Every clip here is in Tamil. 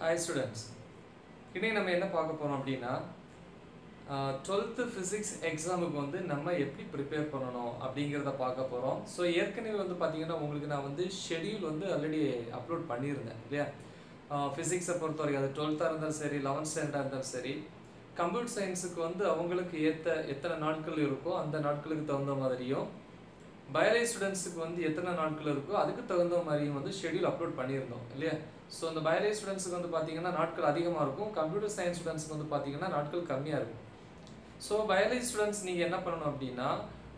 ஹாய் ஸ்டூடெண்ட்ஸ் இன்னைக்கு நம்ம என்ன பார்க்க போகிறோம் அப்படின்னா டுவெல்த்து ஃபிசிக்ஸ் எக்ஸாமுக்கு வந்து நம்ம எப்படி ப்ரிப்பேர் பண்ணணும் அப்படிங்கிறத பார்க்க போகிறோம் ஸோ ஏற்கனவே வந்து பார்த்தீங்கன்னா உங்களுக்கு நான் வந்து ஷெடியூல் வந்து ஆல்ரெடி அப்லோட் பண்ணியிருந்தேன் இல்லையா? ஃபிசிக்ஸை பொறுத்த வரைக்கும் அது டுவெல்த்தாக இருந்தாலும் சரி லெவன்த் ஸ்டாண்டர்டாக இருந்தாலும் சரி கம்ப்யூட்டர் சயின்ஸுக்கு வந்து அவங்களுக்கு ஏற்ற எத்தனை நாட்கள் இருக்கோ அந்த நாட்களுக்கு தகுந்த மாதிரியும் பயாலஜி ஸ்டூடெண்ட்ஸுக்கு வந்து எத்தனை நாட்கள் இருக்கோ அதுக்கு தகுந்த மாதிரியும் வந்து ஷெடியூல் அப்லோட் பண்ணியிருந்தோம் இல்லையா? ஸோ அந்த பயாலஜி ஸ்டூடெண்ட்ஸுக்கு வந்து பார்த்தீங்கன்னா நாட்கள் அதிகமாக இருக்கும். கம்ப்யூட்டர் சயின்ஸ் ஸ்டூடெண்ட்ஸுக்கு வந்து பார்த்தீங்கன்னா நாட்கள் கம்மியாக இருக்கும். ஸோ பயாலஜி ஸ்டூடெண்ட்ஸ் நீங்கள் என்ன பண்ணணும் அப்படின்னா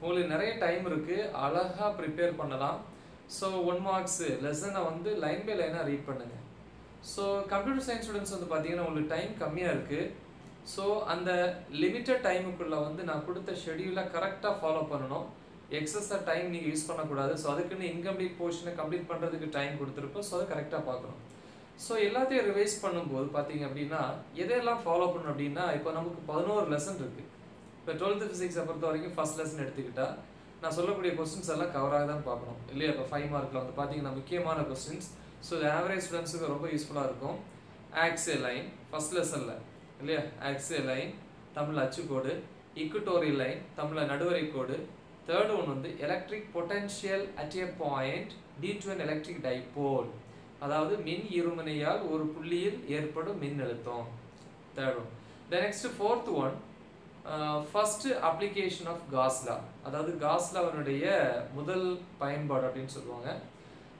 உங்களுக்கு நிறைய டைம் இருக்குது அழகாக ப்ரிப்பேர் பண்ணலாம். ஸோ ஒன் மார்க்ஸு லெசனை வந்து லைன் பை லைனாக ரீட் பண்ணுங்கள் ஸோ கம்ப்யூட்டர் சயின்ஸ் ஸ்டூடெண்ட்ஸ் வந்து பார்த்தீங்கன்னா உங்களுக்கு டைம் கம்மியாக இருக்குது ஸோ அந்த லிமிட்டட் டைமுக்குள்ளே வந்து நான் கொடுத்த ஷெடியூலை கரெக்டாக ஃபாலோ பண்ணணும். எக்ஸஸாக டைம் நீங்கள் யூஸ் பண்ணக்கூடாது. ஸோ அதுக்குன்னு இன்கம்ப்ளீட் போர்ஷனை கம்ப்ளீட் பண்ணுறதுக்கு டைம் கொடுத்துருப்போம். ஸோ அதை கரெக்டாக பார்க்கணும். ஸோ எல்லாத்தையும் ரிவைஸ் பண்ணும்போது பார்த்தீங்க அப்படின்னா எதையெல்லாம் ஃபாலோ பண்ணணும் அப்படின்னா இப்போ நமக்கு பதினோரு லெசன் இருக்குது இப்போ டுவெல்த்து ஃபிசிக்ஸை பொறுத்த வரைக்கும் ஃபஸ்ட் லெசன் எடுத்துக்கிட்டால் நான் சொல்லக்கூடிய கொஸ்டின்ஸ் எல்லாம் கவராக தான் பார்க்கணும். இல்லையா? இப்போ ஃபைவ் மார்க்கில் வந்து பார்த்தீங்கன்னா முக்கியமான கொஸ்டின்ஸ் ஸோ இது ஆவரேஜ் ஸ்டூடெண்ட்ஸுக்கு ரொம்ப யூஸ்ஃபுல்லாக இருக்கும். ஆக்ஸே லைன் ஃபஸ்ட் லெசனில் இல்லையா? ஆக்ஸே லைன் தமிழ் அச்சுக்கோடு இக்குட்டோரியல் லைன் தமிழில் நடுவரை கோடு. தேர்ட் ஒன் வந்து electric potential at a point due to an electric dipole அதாவது மின் இருமுனையால் ஒரு புள்ளியில் ஏற்படும் மின் அழுத்தம். Third one the next fourth one first application of Gauss law அதாவது காஸ்லாவனுடைய முதல் பயன்பாடு அப்படின்னு சொல்லுவாங்க.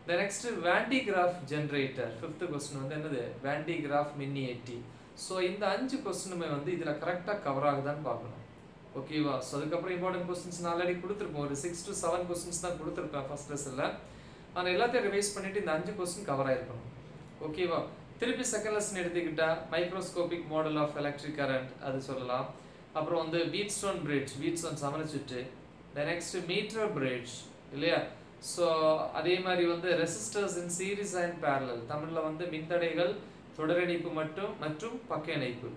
The next Van de Graaff generator fifth question வந்து என்னது? வேண்டிகிராஃப் மின்னியேட்டி ஸோ இந்த அஞ்சு கொஸ்டினுமே வந்து இதில் கரெக்டாக கவர் ஆகுதான்னு பார்க்கணும். ஓகேவா ஸோ அதுக்கப்புறம் இம்பார்ட்டன்ட் கொஸ்டின்ஸ் நான் ஆல்ரெடி கொடுத்துருப்போம். ஒரு சிக்ஸ் டு செவன் கொஸ்டின்ஸ் தான் கொடுத்துருப்பேன் ஃபர்ஸ்ட் லெசனில் ஆனால் எல்லாத்தையும் ரிவைஸ் பண்ணிட்டு இந்த அஞ்சு கொஸ்டின் கவர் ஆயிருக்கணும். ஓகேவா திருப்பி செகண்ட் லெசன் எடுத்துக்கிட்டா microscopic model of electric current அது சொல்லலாம். அப்புறம் வந்து Wheatstone bridge Wheatstone சமரிச்சுட்டு நெக்ஸ்ட் மீட்டர் பிரிட்ஜ் இல்லையா? ஸோ அதே மாதிரி வந்து resistors in series and parallel தமிழில் வந்து மின்தடைகள் தொடர் மட்டும் மற்றும் பக்க இணைப்பு.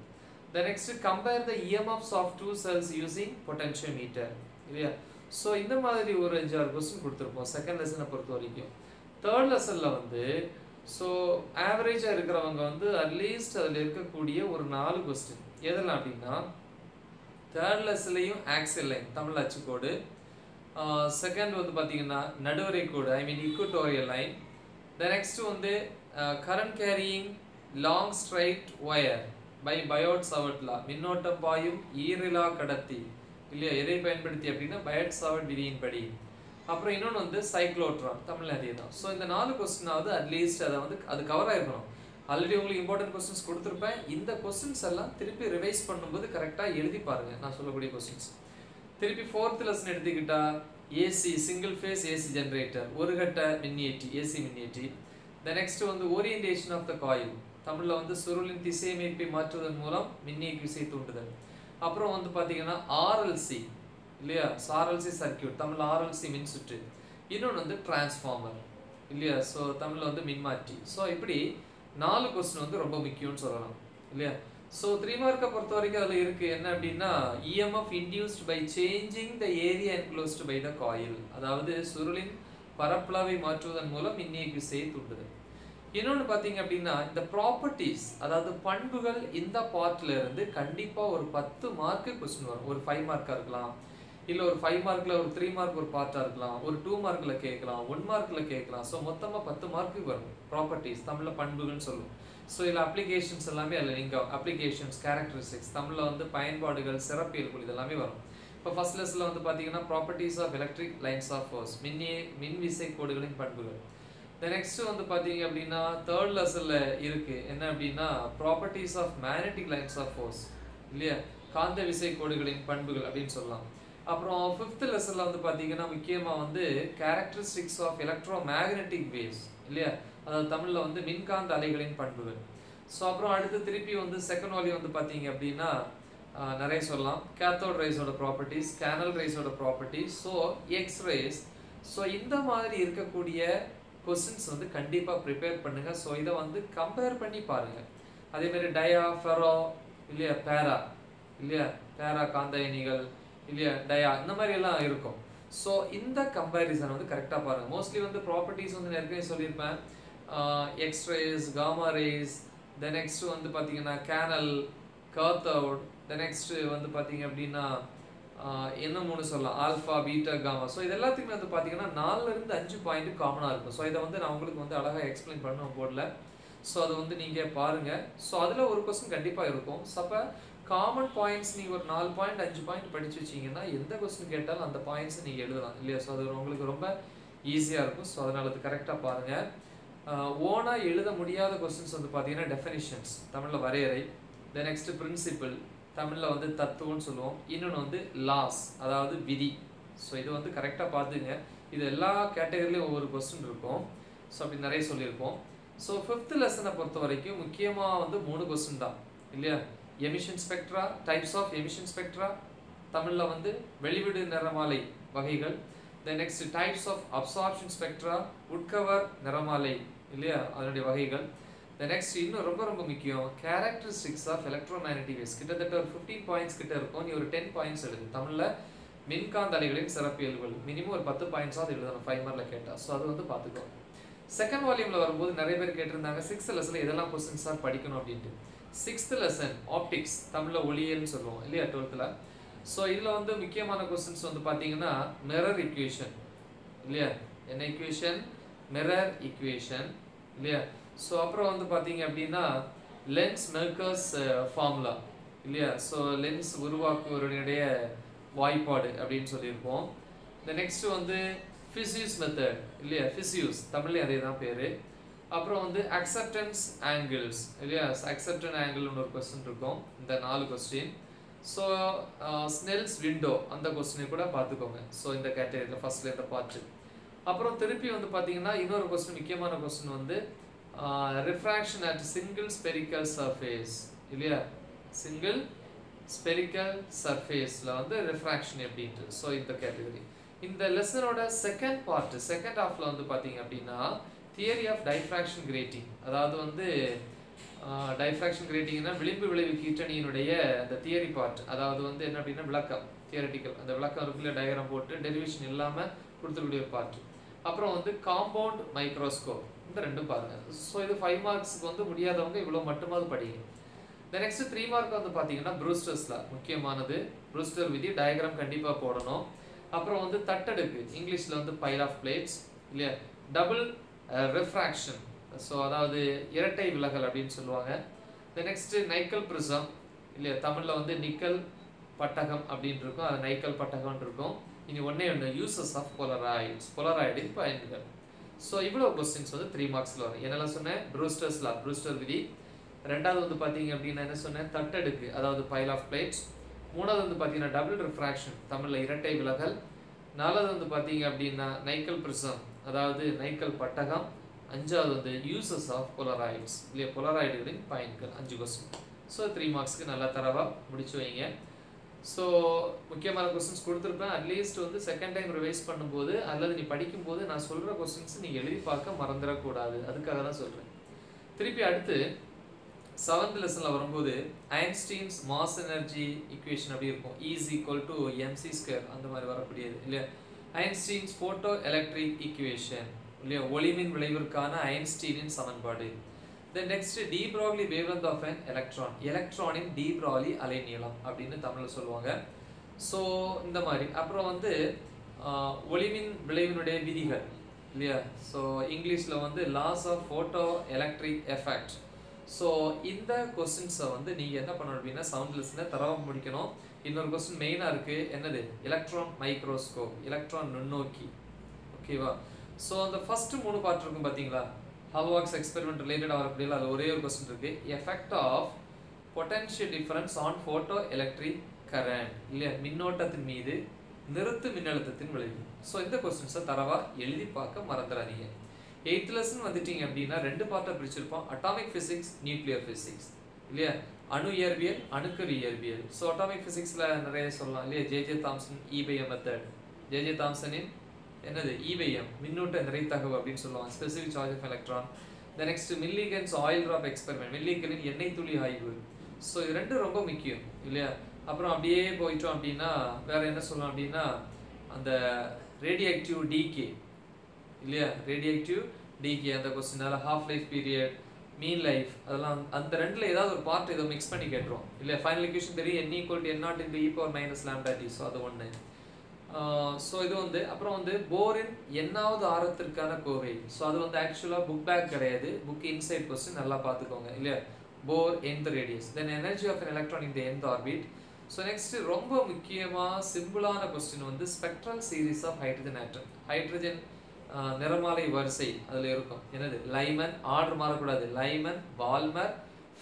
The next compare the EMFs of two cells using potentiometer இல்லையா? ஸோ இந்த மாதிரி ஒரு அஞ்சு ஆறு கொஸ்டின் கொடுத்துருப்போம் செகண்ட் லெசனை பொறுத்த வரைக்கும். தேர்ட் லெசனில் வந்து ஸோ ஆவரேஜாக இருக்கிறவங்க வந்து அட்லீஸ்ட் அதில் இருக்கக்கூடிய ஒரு நாலு கொஸ்டின் எதெல்லாம் அப்படின்னா தேர்ட் லெஸ்லையும் ஆக்சல் லைன் தமிழ் அச்சுக்கோடு செகண்ட் வந்து பார்த்தீங்கன்னா நடுவரை கோடு I mean equatorial line the next வந்து current carrying long straight wire by Biot Savart law மின்னோட்டம் பாயும் ஈரிலா கடத்தி. இல்லையா? எதை பயன்படுத்தி அப்படின்னா பயோட் சவட் விதியின்படி அப்புறம் இன்னொன்று வந்து சைக்ளோட்ரான் தமிழ் அதே தான். ஸோ இந்த நாலு கொஸ்டினாவது அட்லீஸ்ட் அதை வந்து அது கவர் ஆகிருக்கணும் ஆல்ரெடி உங்களுக்கு இம்பார்ட்டன்ட் கொஸ்டின்ஸ் கொடுத்துருப்பேன். இந்த கொஸ்டின்ஸ் எல்லாம் திருப்பி ரிவைஸ் பண்ணும்போது கரெக்டாக எழுதி பாருங்க. நான் சொல்லக்கூடிய கொஸ்டின்ஸ் திருப்பி ஃபோர்த் லெசன் எடுத்துக்கிட்டா AC single phase AC generator ஒரு கட்ட மின்னியேற்றி ஏசி மின்னியேற்றி. த நெக்ஸ்ட் வந்து ஓரியன்டேஷன் ஆஃப் த காயில் தமிழில் வந்து சுருளின் திசையமைப்பை மாற்றுவதன் மூலம் மின்னியக்கு விசை தூண்டுதல். அப்புறம் வந்து பார்த்தீங்கன்னா ஆர்எல்சி இல்லையா? ஆர்எல்சி சர்க்கியூட் தமிழ் ஆர்எல்சி மின் சுற்று. இன்னொன்று வந்து டிரான்ஸ்ஃபார்மர் இல்லையா? ஸோ தமிழில் வந்து மின்மாற்றி. ஸோ இப்படி நாலு கொஸ்டின் வந்து ரொம்ப முக்கியம்னு சொல்லலாம் இல்லையா? ஸோ த்ரீ மார்க்கை பொறுத்த வரைக்கும் அதில் இருக்குது என்ன அப்படின்னா EMF induced by changing the area enclosed by the coil அதாவது சுருளின் பரப்பளவை மாற்றுவதன் மூலம் மின்னியக்கு செய்ய தூண்டுதல். இன்னொன்று பார்த்தீங்க அப்படின்னா இந்த ப்ராப்பர்ட்டிஸ் அதாவது பண்புகள் இந்த பார்ட்டில் இருந்து கண்டிப்பாக ஒரு பத்து மார்க்கு கொஸ்டின் வரும். ஒரு ஃபைவ் மார்க்காக இருக்கலாம். இல்லை ஒரு ஃபைவ் மார்க்கில் ஒரு த்ரீ மார்க் ஒரு பார்ட்டாக இருக்கலாம். ஒரு டூ மார்க்கில் கேட்கலாம். ஒன் மார்க்கில் கேட்கலாம். ஸோ மொத்தமாக பத்து மார்க்குக்கு வரும். ப்ராப்பர்ட்டிஸ் தமிழில் பண்புகள்னு சொல்லுவோம். ஸோ இதில் அப்ளிகேஷன்ஸ் எல்லாமே அதில் நீங்கள் அப்ளிகேஷன்ஸ் கேரக்டரிஸ்டிக்ஸ் தமிழில் வந்து பயன்பாடுகள் சிறப்பியல்புகள் இதெல்லாமே வரும். இப்போ ஃபர்ஸ்ட் லெஸில் வந்து பார்த்தீங்கன்னா properties of electric lines of force மின்னிய மின் விசை கோடுகளின் பண்புகள். நெக்ஸ்ட் வந்து பார்த்தீங்க அப்படின்னா தேர்ட் லெசனில் இருக்குது என்ன அப்படின்னா properties of magnetic lines of force இல்லையா? காந்த விசை கோடுகளின் பண்புகள் அப்படின்னு சொல்லலாம். அப்புறம் ஃபிஃப்த் லெசனில் வந்து பார்த்தீங்கன்னா முக்கியமாக வந்து characteristics of electromagnetic waves இல்லையா? அதாவது தமிழில் வந்து மின்காந்த அலைகளின் பண்புகள். ஸோ அப்புறம் அடுத்து திருப்பி வந்து செகண்ட் வாலி வந்து பார்த்தீங்க அப்படின்னா நிறைய சொல்லலாம். கேத்தோட் ரைஸோட properties canal ரைஸோட properties so X rays so இந்த மாதிரி இருக்கக்கூடிய கொஸ்டின்ஸ் வந்து கண்டிப்பாக ப்ரிப்பேர் பண்ணுங்கள் ஸோ இதை வந்து கம்பேர் பண்ணி பாருங்கள் அதேமாரி டயா ஃபெரோ இல்லையா பேரா இல்லையா பேரா காந்த இனிகள் இல்லையா டயா இந்த மாதிரி எல்லாம் இருக்கும். ஸோ இந்த கம்பேரிசன் வந்து கரெக்டாக பாருங்கள் மோஸ்ட்லி வந்து ப்ராப்பர்ட்டிஸ் வந்து நான் ஏற்கனவே சொல்லியிருப்பேன். X rays gamma rays the next வந்து பார்த்தீங்கன்னா கேனல் கர்த்தவுட் த நெக்ஸ்ட் வந்து பார்த்தீங்க அப்படின்னா என்ன மூணு சொல்லலாம்? Alpha beta gamma. ஸோ இது எல்லாத்துக்குமே வந்து பார்த்தீங்கன்னா நாலுலேருந்து அஞ்சு பாயிண்ட் காமனாக இருக்கும். ஸோ இதை வந்து நான் உங்களுக்கு வந்து அழகாக எக்ஸ்பிளைன் பண்ண போர்டில் ஸோ அதை வந்து நீங்கள் பாருங்கள் ஸோ அதில் ஒரு கொஸ்டின் கண்டிப்பாக இருக்கும். ஸோ அப்போ காமன் பாயிண்ட்ஸ் நீங்கள் ஒரு நாலு பாயிண்ட் அஞ்சு பாயிண்ட் படித்து வச்சீங்கன்னா எந்த கொஸ்டின் கேட்டாலும் அந்த பாயிண்ட்ஸ் நீங்கள் எழுதலாம் இல்லையா? ஸோ அது உங்களுக்கு ரொம்ப ஈஸியாக இருக்கும். ஸோ அதனால் அது கரெக்டாக பாருங்கள் ஓனாக எழுத முடியாத கொஸ்டின்ஸ் வந்து பார்த்தீங்கன்னா டெஃபினிஷன்ஸ் தமிழில் வரையறை. த நெக்ஸ்ட் பிரின்சிபிள் தமிழில் வந்து தத்துவம்னு சொல்லுவோம். இன்னொன்று வந்து லாஸ் அதாவது விதி. ஸோ இது வந்து கரெக்டாக பார்த்துங்க. இது எல்லா கேட்டகரிலையும் ஒவ்வொரு கொஸ்டின் இருக்கும். ஸோ அப்படி நிறைய சொல்லியிருப்போம். ஸோ ஃபிஃப்த் லெசனை பொறுத்த வரைக்கும் முக்கியமாக வந்து மூணு கொஸ்டின் தான். இல்லையா? Emission spectra types of emission spectra தமிழில் வந்து வெளிவிடு நிறமாலை வகைகள். The next types of absorption spectra உட்கவர் நிறமாலை இல்லையா? அதனுடைய வகைகள். த நெக்ஸ்ட் இன்னும் ரொம்ப ரொம்ப முக்கியம். கேரக்டரிஸ்டிக்ஸ் ஆஃப் எலக்ட்ரோமேக்னட்டிக் வேவ்ஸ் கிட்டத்தட்ட ஒரு ஃபிஃப்டீன் பாயிண்ட்ஸ் கிட்ட இருக்கும். நீ ஒரு டென் பாயிண்ட்ஸ் எழுது. தமிழில் மின்காந்த அலைகளின் சிறப்பியல்புகள் மினிமம் ஒரு பத்து பாயிண்ட்ஸாவது எழுதணும். ஃபைவ் மார்க்கில் கேட்டால் ஸோ அது வந்து பார்த்துக்கோ. செகண்ட் வால்யூமில் வரும்போது நிறைய பேர் கேட்டிருந்தாங்க சிக்ஸ்த் லெசனில் இதெல்லாம் கொஸ்டின்ஸ் சார் படிக்கணும் அப்படின்ட்டு. சிக்ஸ்த் லெசன் ஆப்டிக்ஸ் தமிழில் ஒளியல்னு சொல்லுவோம் இல்லையா டுவெல்த்தில் ஸோ இதில் வந்து முக்கியமான கொஸ்டின்ஸ் வந்து பார்த்தீங்கன்னா மிரர் இக்குவேஷன் இல்லையா? என்ன இக்குவேஷன் மிரர் இக்குவேஷன் இல்லையா? ஸோ அப்புறம் வந்து பார்த்தீங்க அப்படின்னா லென்ஸ் மெர்கர்ஸ் ஃபார்முலா இல்லையா? ஸோ லென்ஸ் உருவாக்குவருடைய வாய்ப்பாடு அப்படின்னு சொல்லியிருப்போம். இந்த நெக்ஸ்ட் வந்து ஃபிசியூஸ் மெத்தட் இல்லையா? ஃபிசியூஸ் தமிழ்லேயும் அதே தான் பேர். அப்புறம் வந்து அக்செப்டன்ஸ் ஆங்கிள்ஸ் இல்லையா? அக்செப்டன் ஆங்கிள்னு ஒரு கொஸ்டின் இருக்கும். இந்த நாலு கொஸ்டின் ஸோ ஸ்னெல்ஸ் விண்டோ அந்த கொஸ்டினை கூட பார்த்துக்கோங்க. ஸோ இந்த கேட்டகரியில் ஃபஸ்ட்டில் இந்த பார்ட்டு அப்புறம் திருப்பி வந்து பார்த்தீங்கன்னா இன்னொரு கொஸ்டின் முக்கியமான கொஸ்டின் வந்து refraction at single spherical surface இல்லையா? சிங்கிள் ஸ்பெரிக்கல் சர்ஃபேஸில் வந்து ரிஃப்ராக்ஷன் எப்படின்ட்டு ஸோ இந்த கேட்டகரி இந்த லெசனோட செகண்ட் பார்ட் செகண்ட் ஹாஃப்ல வந்து பார்த்தீங்க அப்படின்னா தியரி ஆஃப் டைஃப்ராக்ஷன் கிரேட்டிங் அதாவது வந்து டைஃப்ராக்ஷன் கிரேட்டிங்னா விளிம்பு விளைவு கீற்றணியினுடைய அந்த தியரி பார்ட் அதாவது வந்து என்ன அப்படின்னா விளக்கம் தியரட்டிக்கல் அந்த விளக்கம் இருக்குல்ல டயக்ராம் போட்டு டெரிவேஷன் இல்லாமல் கொடுத்துக்கூடிய ஒரு பார்ட் அப்புறம் வந்து காம்பவுண்ட் மைக்ரோஸ்கோப் இந்த ரெண்டும் பாருங்க. ஸோ இது ஃபைவ் மார்க்ஸ்க்கு வந்து முடியாதவங்க இவ்வளோ மட்டுமாவது படிங்க. இந்த நெக்ஸ்ட் த்ரீ மார்க் வந்து பார்த்தீங்கன்னா ப்ரூஸ்டர்ஸில் முக்கியமானது. ப்ரூஸ்டர் விதி டயக்ராம் கண்டிப்பாக போடணும். அப்புறம் வந்து தட்டடுக்கு இங்கிலீஷில் வந்து பைல் ஆஃப் பிளேட்ஸ் இல்லையா? டபுள் ரிஃப்ராக்ஷன் ஸோ அதாவது இரட்டை விலகல் அப்படின்னு சொல்லுவாங்க. இந்த நெக்ஸ்ட்டு நைக்கல் ப்ரிசம் இல்லையா? தமிழில் வந்து நிக்கல் பட்டகம் அப்படின்னு இருக்கும். அது நைக்கல் பட்டகம்னு இருக்கும். இனி ஒன்னே ஒன்று யூசஸ் ஆஃப் போலராய்ட்ஸ் போலராய்டின் பயன்கள். ஸோ இவ்வளோ கொஸ்டின்ஸ் வந்து த்ரீ மார்க்ஸில் வரும். என்னெல்லாம் சொன்னேன்? ப்ரூஸ்டர்ஸ் லா ப்ரூஸ்டர் விதி. ரெண்டாவது வந்து பார்த்தீங்க அப்படின்னா என்ன சொன்னேன்? தட்டடுக்கு அதாவது பைல் ஆஃப் பிளேட்ஸ் மூணாவது வந்து பார்த்தீங்கன்னா டபுள் ரிஃப்ராக்ஷன் தமிழில் இரட்டை விலகல். நாலாவது வந்து பார்த்தீங்க அப்படின்னா நைக்கல் ப்ரிசம் அதாவது நைக்கல் பட்டகம். அஞ்சாவது வந்து யூசஸ் ஆஃப் பொலராய்ட்ஸ் இல்லையா? பொலராய்டுகளின் பயன்கள். அஞ்சு கொஸ்டின் ஸோ த்ரீ மார்க்ஸ்க்கு நல்லா தரவாக முடிச்சு வைங்க. ஸோ முக்கியமான கொஸ்டின்ஸ் கொடுத்துருப்பேன். அட்லீஸ்ட் வந்து செகண்ட் டைம் ரிவைஸ் பண்ணும்போது அல்லது நீ படிக்கும்போது நான் சொல்கிற கொஸ்டின்ஸ் நீ எழுதி பார்க்க மறந்துடக்கூடாது. அதுக்காக தான் சொல்கிறேன் திருப்பி அடுத்து செவன்த் லெசனில் வரும்போது ஐன்ஸ்டீன்ஸ் மாஸ் எனர்ஜி ஈக்குவேஷன் அப்படி இருக்கும். E is equal to mc square அந்த மாதிரி வரக்கூடியது இல்லையா? ஐன்ஸ்டீன்ஸ் ஃபோட்டோ எலக்ட்ரிக் ஈக்குவேஷன் இல்லையா? ஒளிமின் விளைவிற்கான ஐன்ஸ்டீனின் சமன்பாடு. Then next de Broglie wavelength of an electron எலக்ட்ரானின் டி ப்ராலி அலைநீளம் அப்படின்னு தமிழில் சொல்லுவாங்க. ஸோ இந்த மாதிரி. அப்புறம் வந்து ஆஹ், ஒளிமின் விளைவினுடைய விதிகள் இல்லையா? ஸோ இங்கிலீஷில் வந்து laws of photoelectric effect so இந்த கொஸ்டின்ஸை வந்து நீங்கள் என்ன பண்ணணும் அப்படின்னா சவுண்ட் லிஸ்ட்டில் தரவாக முடிக்கணும். இன்னொரு கொஸ்டின் மெயினாக இருக்குது என்னது? எலக்ட்ரான் மைக்ரோஸ்கோப் எலக்ட்ரான் நுண்ணோக்கி. ஓகேவா ஸோ அந்த ஃபர்ஸ்ட் மூணு பார்ட் இருக்கும் பார்த்தீங்களா ஹல்வாக்ஸ் எக்ஸ்பெரிமெண்ட் ரிலேட்டடாக வரக்கூடிய அது ஒரே ஒரு கொஸ்டின் இருக்கு. Effect of potential difference on photoelectric current இல்லையா? மின்னோட்டத்தின் மீது நிறுத்து மின்னழுத்தத்தின் விளைவு. ஸோ இந்த கொஸ்டின்ஸை தரவா எழுதி பார்க்க மறந்துடாதீங்க எயித் லெசன் வந்துட்டீங்க அப்படின்னா ரெண்டு பார்ட்டாக பிரிச்சிருப்போம். அட்டாமிக் ஃபிசிக்ஸ் நியூக்ளியர் ஃபிசிக்ஸ் இல்லையா? அணு இயற்பியல் அணுக்கரு இயற்பியல். ஸோ அட்டாமிக் ஃபிசிக்ஸில் நிறைய சொல்லலாம். இல்லையா? J J Thomson e by m method J J தாம்சனின் என்னது இவைஎம் மின்னூட்ட நிறைத்தகவு அப்படின்னு சொல்லுவாங்க. Specific charge of electron the next Millikan's oil drop experiment மில்லிகனின் எண்ணெய் துளி ஆய்வு. ஸோ இது ரெண்டும் ரொம்ப முக்கியம் இல்லையா? அப்புறம் அப்படியே போயிட்டோம் அப்படின்னா வேற என்ன சொல்லலாம் அப்படின்னா அந்த ரேடியாக்டிவ் டிகே இல்லையா? ரேடியாக்டிவ் டிகே அந்த கொஸ்டினால half life period mean life அதெல்லாம் அந்த ரெண்டில் ஏதாவது ஒரு பார்ட் இதை மிக்ஸ் பண்ணி கேட்டுரும் இல்லை ஃபைனல் ஈக்குவேஷன் தெரியும் N equal to N naught இந்த e power minus lambda t so அது ஒன்று ஸோ இது வந்து அப்புறம் வந்து போரின் என்னாவது ஆரத்திற்கான கோவை. ஸோ அது வந்து ஆக்சுவலாக புக் பேக் கிடையாது. புக் இன்சைட் கொஸ்டின் நல்லா பார்த்துக்கோங்க இல்லையா? போர் எந்த radius then energy of an electron in the nth so next ரொம்ப முக்கியமாக சிம்பிளான கொஸ்டின் வந்து spectral series of hydrogen atom hydrogen நிறமாலை வரிசை அதில் இருக்கும். என்னது? லைமன் ஆர்டர் மாறக்கூடாது. Lyman Balmer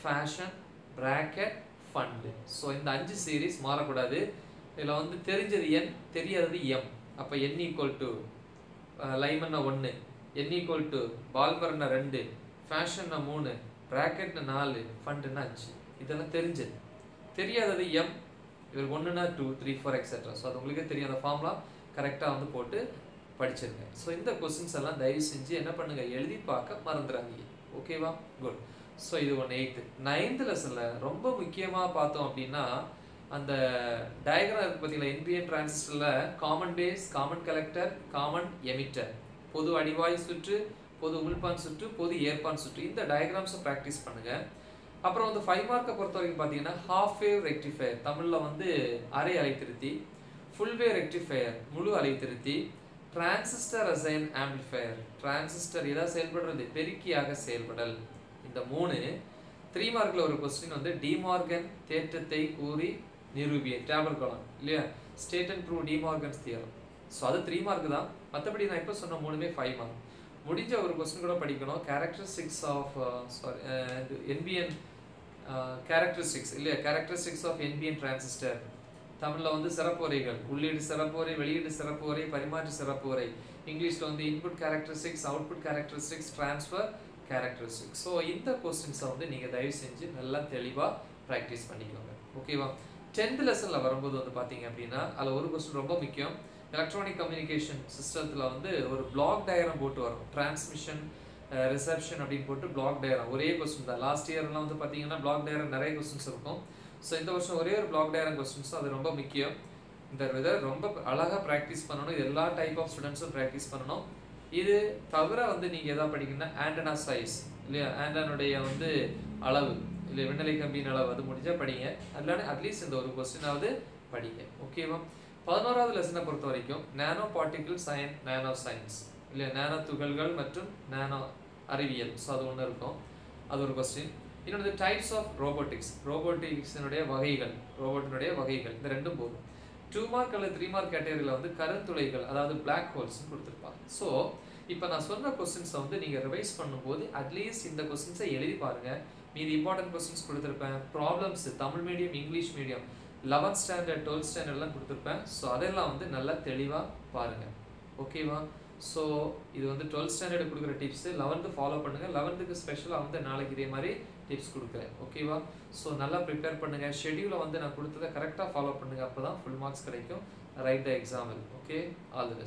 Paschen Brackett Pfund so இந்த அஞ்சு சீரிஸ் மாறக்கூடாது. இதில் வந்து தெரிஞ்சது என் தெரியாதது எம். அப்போ என் ஈக்குவல் டு லைமன்னா ஒன்று என் ஈக்குவல் டு பால்பர்னா ரெண்டு. ஃபேஷன்னா மூணு. ப்ராக்கெட்னா நாலு. ஃபண்டுன்னா அஞ்சு. இதெல்லாம் தெரிஞ்சது. தெரியாதது எம். இவர் ஒன்றுனா two three four etcetera so அது உங்களுக்கே தெரியும் அந்த ஃபார்ம்லாம் கரெக்டாக வந்து போட்டு படிச்சிருங்க. ஸோ இந்த கொஸ்டின்ஸ் எல்லாம் தயவு செஞ்சு என்ன பண்ணுங்கள் எழுதி பார்க்க மறந்துடாதீங்க ஓகேவா குட் ஸோ இது ஒன்று எயித்து நைன்த் லெசனில் ரொம்ப முக்கியமாக பார்த்தோம் அப்படின்னா அந்த டயக்ராம் இருக்குது பார்த்தீங்களா என்பிஎன் டிரான்சிஸ்டரில் common base common collector common emitter பொது அடிவாய் சுற்று பொது உள்பான் சுற்று பொது ஏற்பான் சுற்று. இந்த டயக்ராம்ஸை ப்ராக்டிஸ் பண்ணுங்கள் அப்புறம் வந்து ஃபைவ் மார்க்கை பொறுத்த வரைக்கும் பார்த்தீங்கன்னா ஹாஃப் வேவ் ரெக்டிஃபயர் தமிழில் வந்து அரை அலைத்திருத்தி ஃபுல் வேவ் ரெக்டிஃபயர் முழு அலைத்திருத்தி transistor as an amplifier transistor எதா செயல்படுறது? பெருக்கியாக செயல்படல். இந்த மூணு த்ரீ மார்க்கில் ஒரு கொஸ்டின் வந்து டிமார்கன் தேற்றத்தை கூறி நிரூபிய டேபிள் கோலம் இல்லையா? State and prove De Morgan's theorem so அது த்ரீ மார்க் தான். மற்றபடி நான் இப்போ சொன்ன மூணுமே ஃபைவ் மார்க் முடிஞ்ச ஒரு கொஸ்டின் கூட படிக்கணும். Characteristics of sorry NPN characteristics இல்லையா? கேரக்டரிஸ்டிக்ஸ் ஆஃப் என்பிஎன் டிரான்சிஸ்டர் தமிழில் வந்து சிறப்புரைகள். உள்ளீடு சிறப்புரை வெளியீடு சிறப்புரை பரிமாற்று சிறப்புரை. இங்கிலீஷில் வந்து input characteristics output characteristics transfer characteristics so இந்த கொஸ்டின்ஸை வந்து நீங்கள் தயவு செஞ்சு நல்லா தெளிவாக ப்ராக்டிஸ் பண்ணிக்கோங்க. ஓகேவா டென்த் லெசனில் வரும்போது வந்து பார்த்தீங்க அப்படின்னா அதில் ஒரு கொஸ்டின் ரொம்ப முக்கியம். எலக்ட்ரானிக் கம்யூனிகேஷன் சிஸ்டத்தில் வந்து ஒரு பிளாக் டயரம் போட்டு வரும் டிரான்ஸ்மிஷன் ரிசப்ஷன் அப்படின்னு போட்டு பிளாக் டயரம் ஒரே கொஸ்டின் தான். லாஸ்ட் இயர்லாம் வந்து பார்த்தீங்கன்னா பிளாக் டயரம் நிறைய கொஸ்டின்ஸ் இருக்கும். ஸோ இந்த வருஷம் ஒரே ஒரு பிளாக் டயரம் கொஸ்டின்ஸ் அது ரொம்ப முக்கியம். இந்த இதை ரொம்ப அழகாக ப்ராக்டிஸ் பண்ணணும். இது எல்லா டைப் ஆஃப் ஸ்டூடெண்ட்ஸும் ப்ராக்டிஸ் பண்ணணும். இது தவிர வந்து நீங்கள் எதாவது படிக்கணும்னா ஆண்டனா சைஸ் இல்லையா? ஆண்டனுடைய வந்து அளவு. இல்லை விண்ணலை கம்பியினால் வந்து முடிஞ்சால் படிங்க. அதனால அட்லீஸ்ட் இந்த ஒரு கொஸ்டினாவது படிங்க. ஓகேவா பதினோராவது லெசனை பொறுத்த வரைக்கும் நானோ பார்ட்டிகிள் சயின் நானோ சயின்ஸ் இல்லை நானோ துகள்கள் மற்றும் நானோ அறிவியல். ஸோ அது ஒன்று இருக்கும். அது ஒரு கொஸ்டின் இன்னொன்று டைப்ஸ் ஆஃப் ரோபோட்டிக்ஸ் ரோபோட்டிக்ஸினுடைய வகைகள். ரோபோட்டினுடைய வகைகள். இந்த ரெண்டும் போதும். டூ மார்க் அல்லது த்ரீ மார்க் கேட்டகரியில் வந்து கருந்துளைகள் அதாவது பிளாக் ஹோல்ஸ்னு கொடுத்துருப்பாங்க. ஸோ இப்போ நான் சொன்ன கொஸ்டின்ஸை வந்து நீங்கள் ரிவைஸ் பண்ணும்போது அட்லீஸ்ட் இந்த கொஸ்டின்ஸை எழுதி பாருங்கள் மீதி இம்பார்ட்டன்ட் கொஸ்டின்ஸ் கொடுத்துருப்பேன். Problems Tamil medium English medium eleventh standard twelfth ஸ்டாண்டர்ட்லாம் கொடுத்துருப்பேன். ஸோ அதெல்லாம் வந்து நல்லா தெளிவாக பாருங்கள் ஓகேவா ஸோ இது வந்து டுவெல்த் ஸ்டாண்டர்ட் கொடுக்குற டிப்ஸு லெவன்த்து ஃபாலோ பண்ணுங்கள் லெவன்த்துக்கு ஸ்பெஷலாக வந்து நாளைக்கு இதே மாதிரி டிப்ஸ் கொடுக்குறேன். ஓகேவா ஸோ நல்லா ப்ரிப்பேர் பண்ணுங்கள் ஷெடியூலை வந்து நான் கொடுத்ததை கரெக்டாக ஃபாலோ பண்ணுங்கள் அப்போ தான் ஃபுல் மார்க்ஸ் கிடைக்கும். Write the example okay all the best